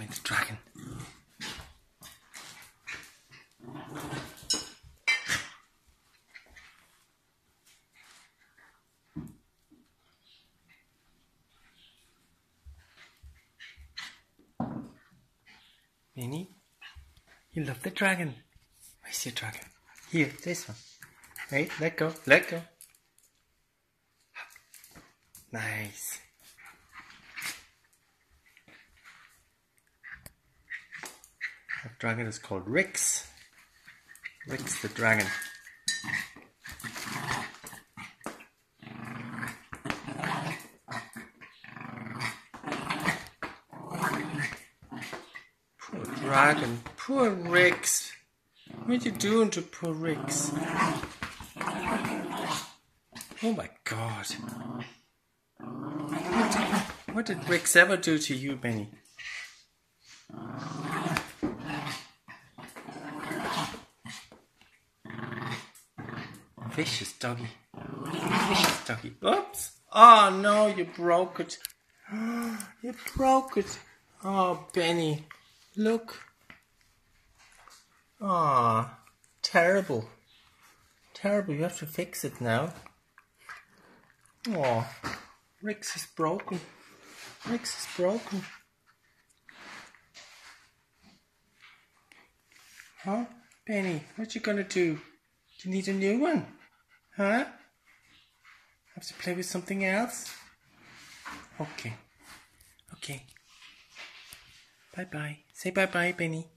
me the dragon. Minnie, you love the dragon. Where's your dragon? Here, this one. Wait, let go, let go. Nice. Dragon is called Rix. Rix the dragon. Poor dragon. Poor Rix. What are you doing to poor Rix? Oh my god. What did, what did Rix ever do to you, Benny? Vicious doggy. Vicious doggy. Oops. Oh no, you broke it. You broke it. Oh, Benny. Look. Ah, terrible. Terrible. You have to fix it now. Oh, Rix is broken. Rix is broken. Huh? Benny, what you gonna do? Do you need a new one? Huh? Have to play with something else? Okay. Okay. Bye bye. Say bye bye, Benny.